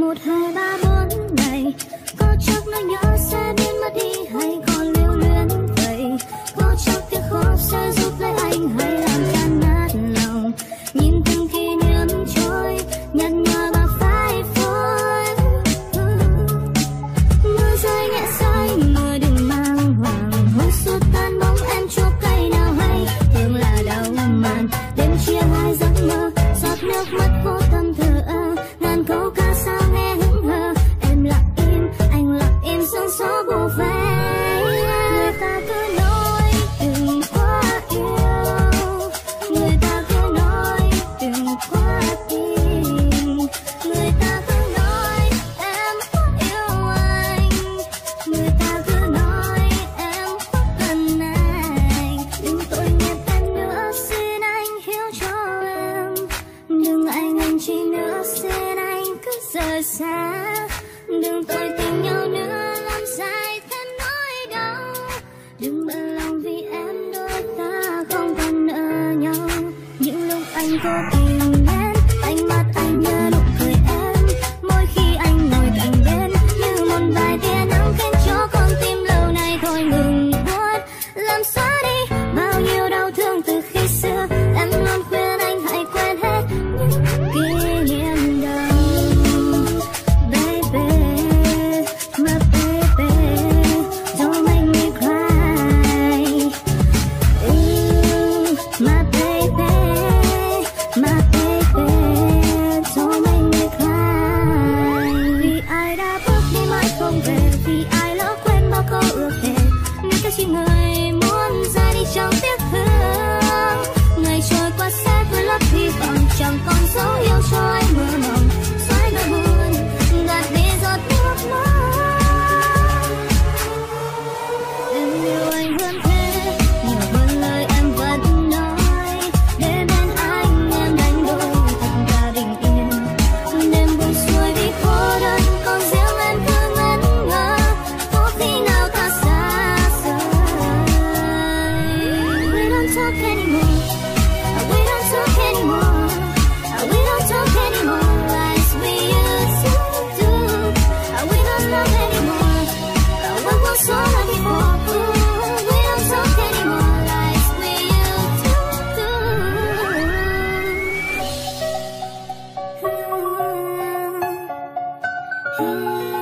một hai ba bốn ngày. Có chắc nó nhớ người ta cứ nói đừng quá yêu. Người ta cứ nói đừng quá tin. Người ta cứ nói em quá yêu anh. Người ta cứ nói em quá cần anh. Đừng tội nghiệp em nữa, xin anh hiểu cho em. Đừng anh anh chỉ nữa xin anh cứ rời xa. Đừng tội tình nhau nữa. single 心爱。thank you.